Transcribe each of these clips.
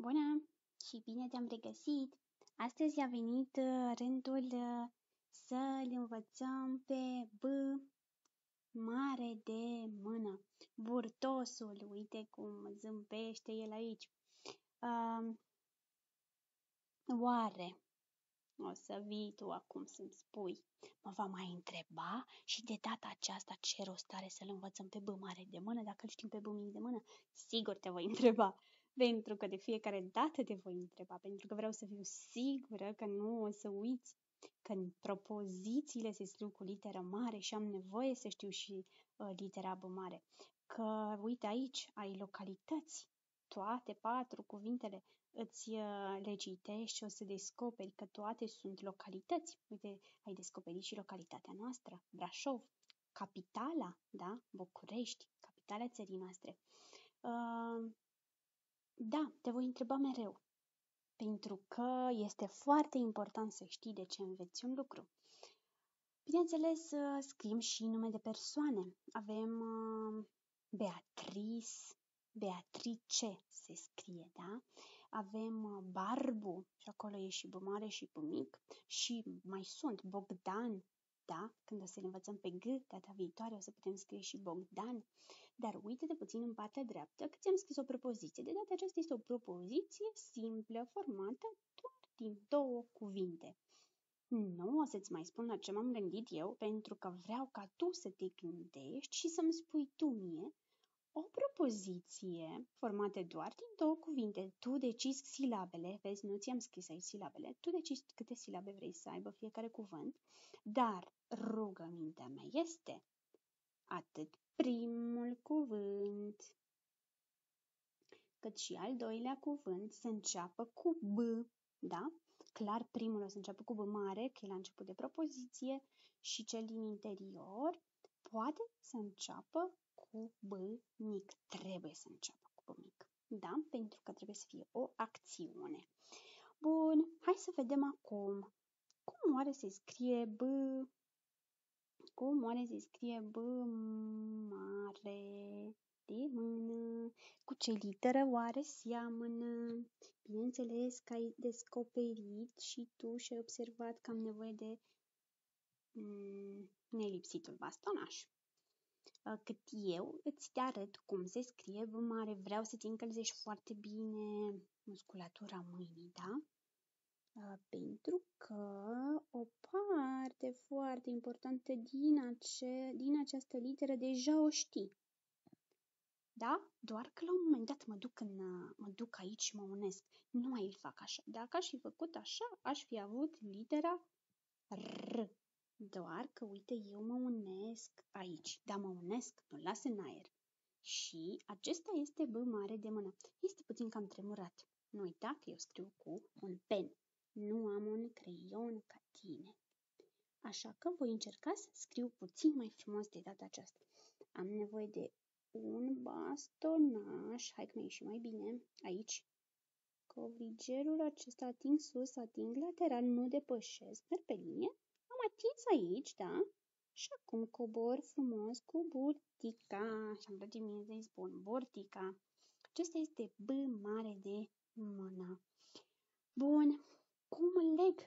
Bună și bine te-am regăsit! Astăzi a venit uh, rândul uh, să îl învățăm pe B mare de mână. Burtosul, uite cum zâmbește el aici. Uh, oare, o să vii tu acum să-mi spui, mă va mai întreba și de data aceasta ce rost are să-l învățăm pe B mare de mână, dacă îl știm pe B mic de mână? Sigur te voi întreba pentru că de fiecare dată te voi întreba, pentru că vreau să fiu sigură că nu o să uiți că în propozițiile se scriu cu literă mare și am nevoie să știu și uh, litera B mare. Că, uite aici, ai localități, toate patru cuvintele îți uh, le citești și o să descoperi că toate sunt localități. Uite, ai descoperit și localitatea noastră, Brașov, capitala, da, București, capitala țării noastre. Uh, da, te voi întreba mereu, pentru că este foarte important să știi de ce înveți un lucru. Bineînțeles, scriem și nume de persoane. Avem uh, Beatrice, Beatrice se scrie, da? Avem uh, Barbu și acolo e și B mare și B mic și mai sunt Bogdan, da? Când o să le învățăm pe G, data viitoare o să putem scrie și Bogdan. Dar uite-te puțin în partea dreaptă că ți-am scris o propoziție. De data aceasta este o propoziție simplă, formată doar din două cuvinte. Nu o să-ți mai spun la ce m-am gândit eu, pentru că vreau ca tu să te gândești și să-mi spui tu mie o propoziție formată doar din două cuvinte. Tu decizi silabele, vezi, nu ți-am scris aici silabele, tu decizi câte silabe vrei să aibă fiecare cuvânt, dar rugămintea mea este atât primul cuvânt cât și al doilea cuvânt să înceapă cu B, da? Clar, primul o să înceapă cu B mare, că e la început de propoziție, și cel din interior poate să înceapă cu B mic. Trebuie să înceapă cu B mic. Da? Pentru că trebuie să fie o acțiune. Bun, hai să vedem acum. Cum oare se scrie B? Cum oare se scrie B mare de mână? Cu ce literă oare seamănă? Bineînțeles că ai descoperit și tu și ai observat că am nevoie de mm, nelipsitul bastonaș. Uh, cât eu îți te arăt cum se scrie V mare, vreau să-ți încălzești foarte bine musculatura mâinii, da? Uh, pentru că o parte foarte importantă din, ace- din această literă deja o știi. Da? Doar că la un moment dat mă duc, în, mă duc aici și mă unesc. Nu mai îl fac așa. Dacă aș fi făcut așa, aș fi avut litera R. Doar că, uite, eu mă unesc aici, dar mă unesc, nu las în aer. Și acesta este B mare de mână. Este puțin cam tremurat. Nu uita că eu scriu cu un pen. Nu am un creion ca tine. Așa că voi încerca să scriu puțin mai frumos de data aceasta. Am nevoie de un bastonaș. Hai că mai și mai bine. Aici. Covrigerul acesta ating sus, ating lateral, nu depășesc. Merg pe linie atins aici, da? Și acum cobor frumos cu burtica. Și am place mie să-i spun burtica. Acesta este B mare de mână. Bun. Cum leg?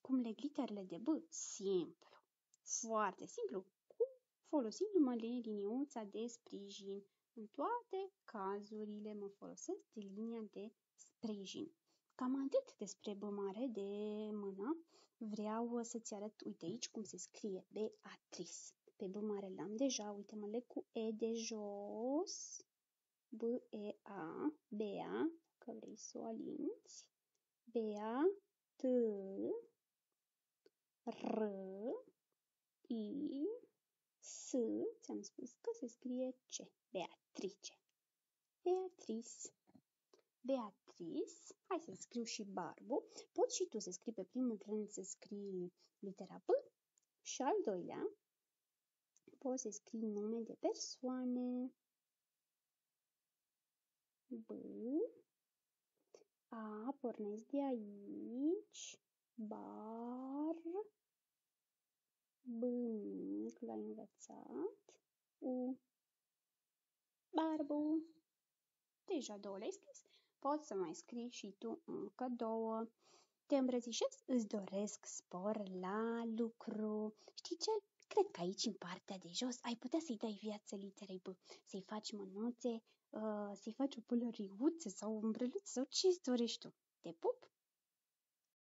Cum leg literele de B? Simplu. Foarte simplu. Cum folosindu-mă de liniuța de sprijin. În toate cazurile mă folosesc de linia de sprijin. Cam atât despre B mare de mână. Vreau să-ți arăt, uite aici cum se scrie Beatrice. Pe B mare l-am deja, uite mă leg cu E de jos, B-E-A, Bea, că vrei să o alinți, Bea, T, R, I, S, ți-am spus că se scrie C, Beatrice. Beatrice. Beatrice, hai să scriu și Barbu, poți și tu să scrii pe primul rând să scrii litera B și al doilea poți să scrii nume de persoane. B, A, pornesc de aici, bar, B mic l-ai învățat, U, barbu. Deja două le-ai scris poți să mai scrii și tu încă două. Te îmbrățișez, îți doresc spor la lucru. Știi ce? Cred că aici, în partea de jos, ai putea să-i dai viață literei B, să-i faci mânuțe, uh, să-i faci o pălăriuță sau o umbrăluță sau ce-ți dorești tu. Te pup!